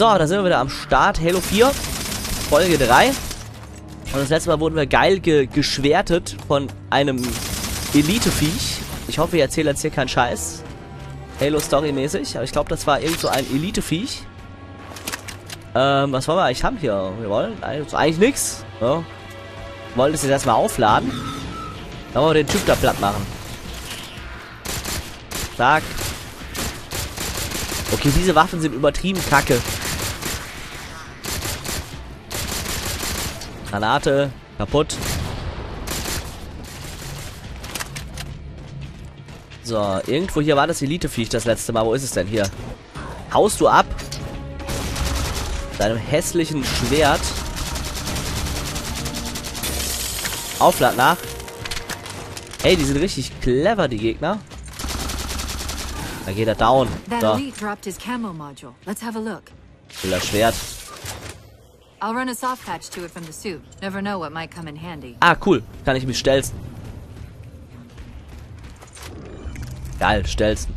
So, da sind wir wieder am Start. Halo 4, Folge 3. Und das letzte Mal wurden wir geil ge geschwertet von einem Elite-Viech. Ich hoffe, ich erzähle jetzt hier keinen Scheiß. Halo-Story-mäßig. Aber ich glaube, das war irgend so ein Elite-Viech. Ähm, was wollen wir eigentlich haben hier? Wir wollen eigentlich, eigentlich nichts. Ja. Wir wollen das jetzt erstmal aufladen. Dann wollen wir den Typ da platt machen. Zack. Okay, diese Waffen sind übertrieben kacke. Granate. Kaputt. So, irgendwo hier war das Elite-Viech das letzte Mal. Wo ist es denn? Hier. Haust du ab? Deinem hässlichen Schwert. Auflad nach. Ey, die sind richtig clever, die Gegner. Da geht er down. So, will das Schwert. I'll run a soft patch to it from the suit. Never know what might come in handy. Ah, cool. Kann ich mich stelzen. Geil, stelzen.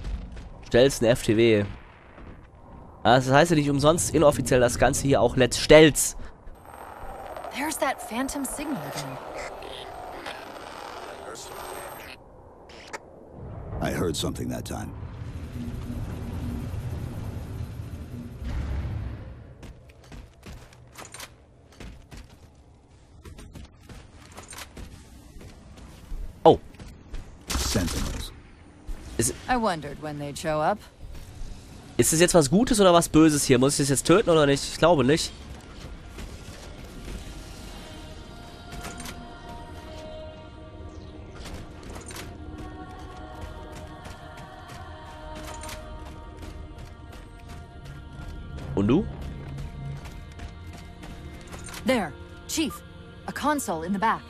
Stelzen FTW. Ah, Das heißt ja nicht umsonst inoffiziell das Ganze hier auch Let's Stelz. There's that phantom signal again. I heard something that time. Ist es jetzt was Gutes oder was Böses hier? Muss ich das jetzt töten oder nicht? Ich glaube nicht. Und du? There, Chief. A console in the back.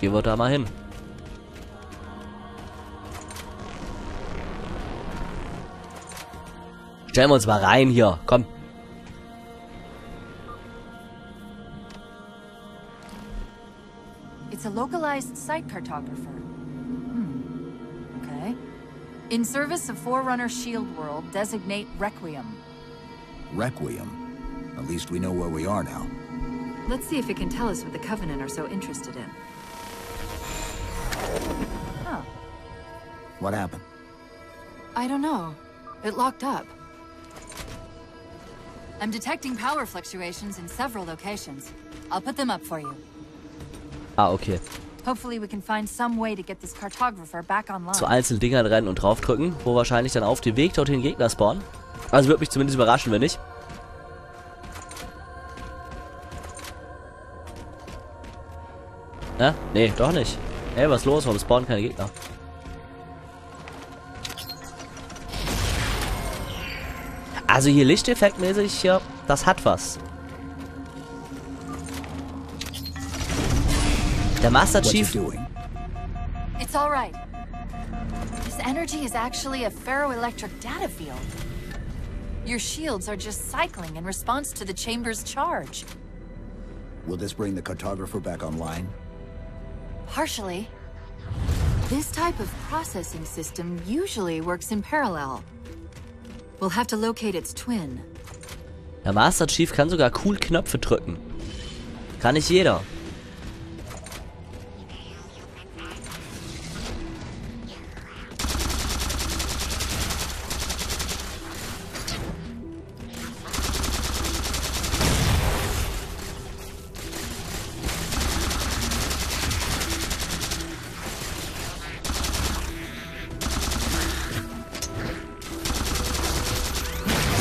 Gehen wir da mal hin. Stellen wir uns mal rein hier. Komm. It's a localized site cartographer. Hmm. Okay. In service of Forerunner Shield World, designate Requiem. Requiem. At least we know where we are now. Let's see if it can tell us what the Covenant are so interested in. Huh. What happened? I don't know. It locked up. I'm detecting power fluctuations in several locations. I'll put them up for you. Ah, okay. Hopefully we can find some way to get this cartographer back online. Zu einzelnen Dingern rennen und draufdrücken, wo wahrscheinlich dann auf dem Weg dorthin Gegner spawnen. Also würde mich zumindest überraschen, wenn nicht. Ne? Nee, doch nicht. Ey, was ist los? Warum spawnen keine Gegner? Also hier Lichteffektmäßig, hier, das hat was. Der Master What's it Chief doing? It's all right. This energy is actually a ferroelectric data field. Your shields are just cycling in response to the chamber's charge. Will this bring the cartographer back online? Partially. This type of processing system usually works in parallel. We'll have to locate its twin. Der Master Chief kann sogar cool Knöpfe drücken. Kann nicht jeder.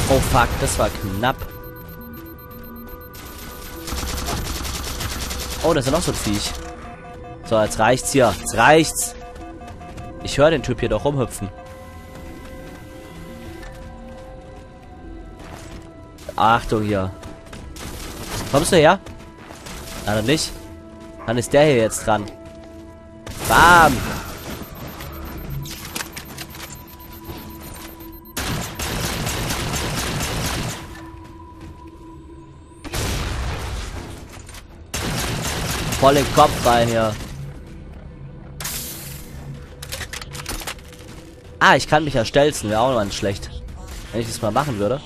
Oh fuck, das war knapp. Oh, da ist ja noch so ein Viech. So, jetzt reicht's hier. Jetzt reicht's. Ich höre den Typ hier doch rumhüpfen. Achtung hier. Kommst du her? Dann nicht. Dann ist der hier jetzt dran. Bam! Voll Kopf rein hier. Ah, ich kann mich ja stelzen. Wäre auch noch nicht schlecht. Wenn ich das mal machen würde.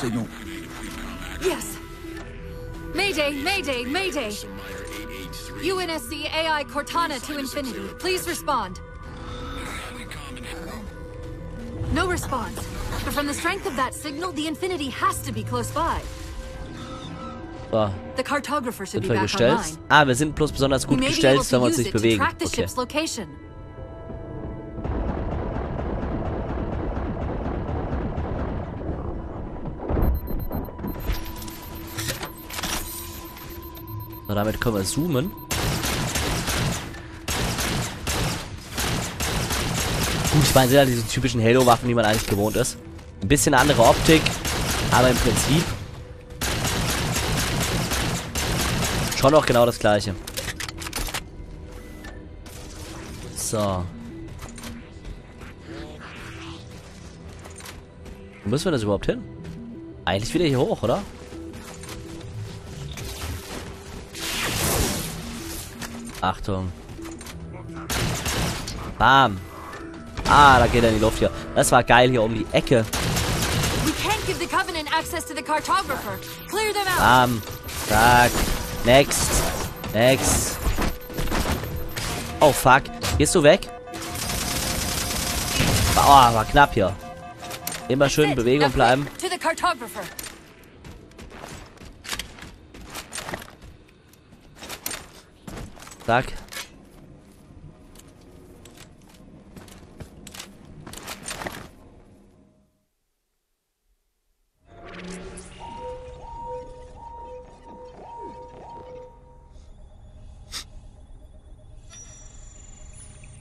Signal? Yes. Mayday, Mayday, Mayday. UNSC AI Cortana to Infinity. Please respond. No response. But from the strength of that signal, the Infinity has to be close by. So, The cartographer should sind be wir back gestellt? online. Ah, wir sind bloß besonders We gut may be gestellt, able wenn to wir uns use nicht it to bewegen. track the Okay. So, damit können wir zoomen. Gut, ich meine, sind ja diese typischen Halo-Waffen, die man eigentlich gewohnt ist. Ein bisschen andere Optik, aber im Prinzip schon auch genau das gleiche. So. Wo müssen wir das überhaupt hin? Eigentlich wieder hier hoch, oder? Achtung. Bam. Ah, da geht er in die Luft hier. Das war geil hier um die Ecke. Bam. Zack. Next. Next. Oh, fuck. Gehst du weg? Oh, war knapp hier. Immer schön in. Bewegung bleiben. Zack.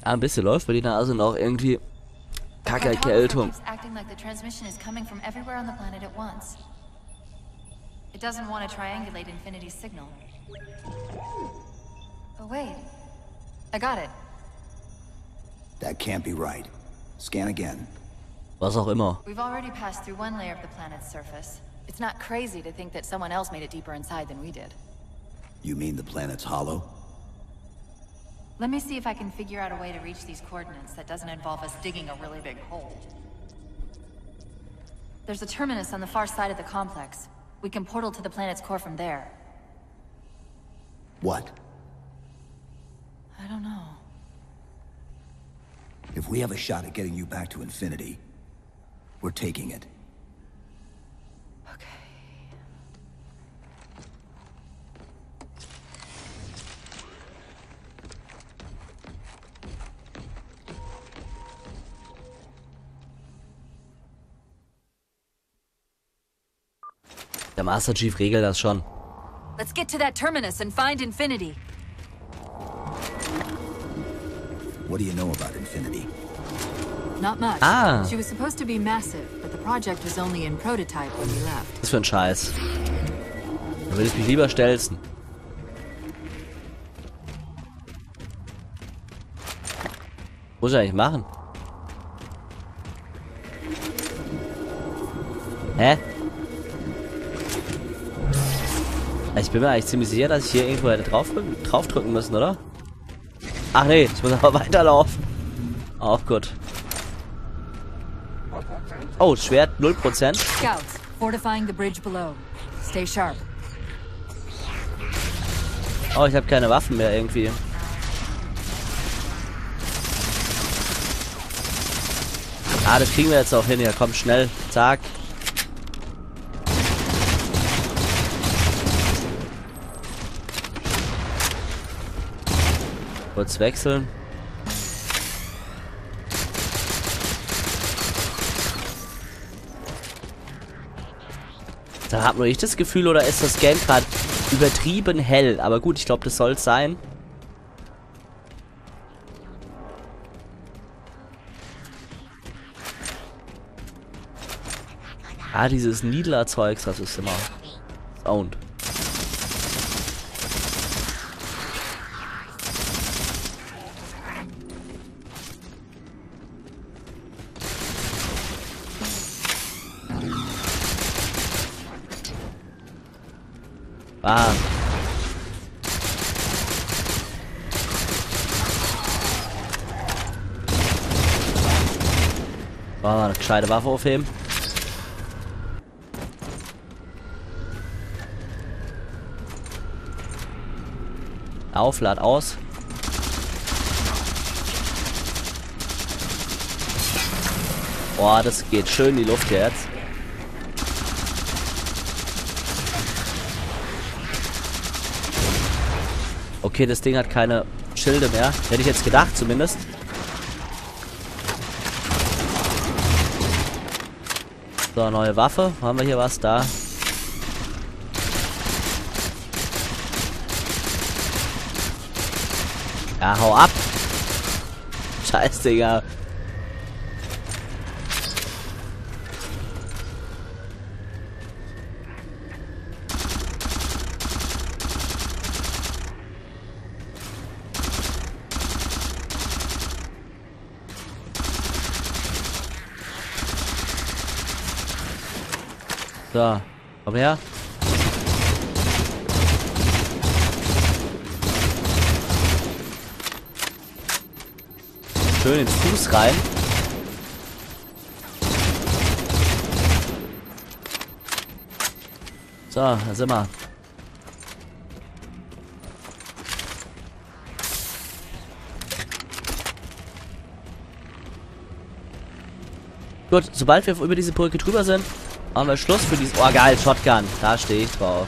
Ah, ein bisschen läuft bei die Nase noch irgendwie. Kacke Erkältung. It doesn't want to triangulate Infinity's signal. Oh, wait. I got it. That can't be right. Scan again. Was auch immer. We've already passed through one layer of the planet's surface. It's not crazy to think that someone else made it deeper inside than we did. You mean the planet's hollow? Let me see if I can figure out a way to reach these coordinates that doesn't involve us digging a really big hole. There's a terminus on the far side of the complex. We can portal to the planet's core from there. What? I don't know. If we have a shot at getting you back to infinity, we're taking it. Okay. Der Master Chief regelt das schon. Let's get to that terminus and find Infinity. What do you know about infinity? Not much. Ah. She was supposed to be massive, but the project was only in prototype when we left. Was für ein Scheiß. Da würde ich mich lieber stelzen. Was muss ich eigentlich machen? Hä? Ich bin mir eigentlich ziemlich sicher, dass ich hier irgendwo hätte draufdrücken, draufdrücken müssen, oder? Ach nee, ich muss aber weiterlaufen. Auch gut. Oh, Schwert 0%. Scouts, fortifying the bridge below. Stay sharp. Oh, ich habe keine Waffen mehr irgendwie. Ah, das kriegen wir jetzt auch hin. Ja, komm, schnell. Zack. Kurz wechseln. Da hab nur ich das Gefühl, oder ist das Game gerade übertrieben hell? Aber gut, ich glaube, das soll es sein. Ah, dieses Niedler-Zeugs, das ist immer Sound. Ah. Oh, eine gescheite Waffe aufheben. Auf, lad aus. Boah, das geht schön in die Luft jetzt. Okay, das Ding hat keine Schilde mehr. Hätte ich jetzt gedacht, zumindest. So, neue Waffe. Haben wir hier was da? Ja, hau ab. Scheiß, Digga. So, komm her. Schön ins Fuß rein. So, da sind wir. Gut, sobald wir über diese Brücke drüber sind, machen wir Schluss für dieses... Oh, geil, Shotgun. Da stehe ich drauf.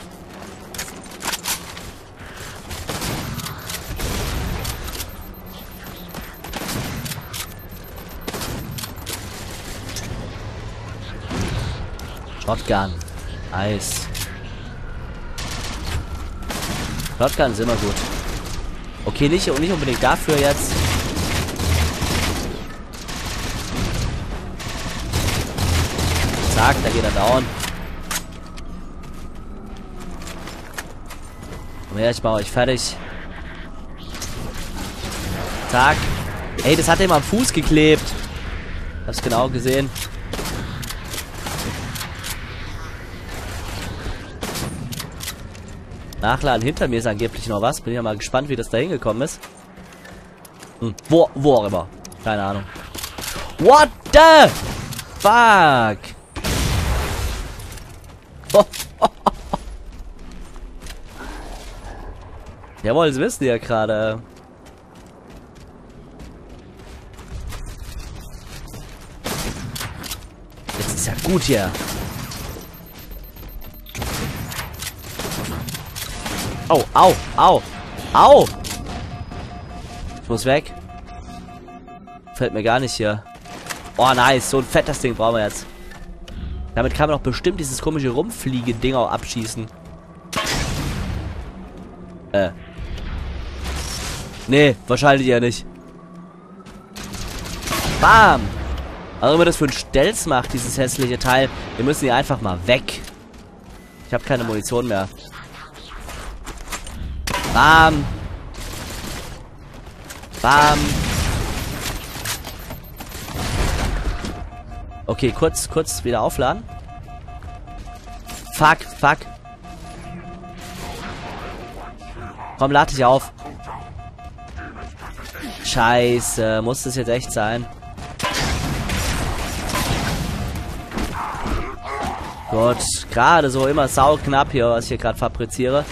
Shotgun. Nice. Shotgun ist immer gut. Okay, nicht, nicht unbedingt dafür jetzt. Zack, da geht er down. Komm her, ich baue euch fertig. Zack. Ey, das hat ihm am Fuß geklebt. Hab's genau gesehen. Nachladen hinter mir ist angeblich noch was. Bin ja mal gespannt, wie das da hingekommen ist. Hm. Wo, wo auch immer. Keine Ahnung. What the fuck? Jawohl, das wissen ja gerade. Jetzt ist ja gut hier. Au, au, au, au! Ich muss weg. Fällt mir gar nicht hier. Oh, nice. So ein fettes Ding brauchen wir jetzt. Damit kann man doch bestimmt dieses komische Rumfliege-Ding auch abschießen. Äh. Nee, wahrscheinlich ja nicht. Bam! Was immer das für ein Stelz macht, dieses hässliche Teil. Wir müssen hier einfach mal weg. Ich habe keine Munition mehr. Bam! Bam! Okay, kurz, kurz wieder aufladen. Fuck, fuck. Komm, lade dich auf. Scheiße, muss das jetzt echt sein? Gut, gerade so immer sauknapp hier, was ich hier gerade fabriziere.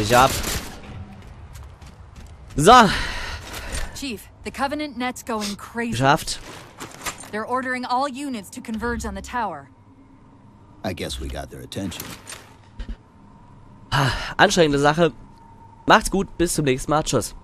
Ich ab. So. Chief, the Covenant net's going crazy. Geschafft. They're ordering all units to converge on the tower. I guess we got their attention. Ah, anstrengende Sache. Macht's gut, bis zum nächsten Mal. Tschüss.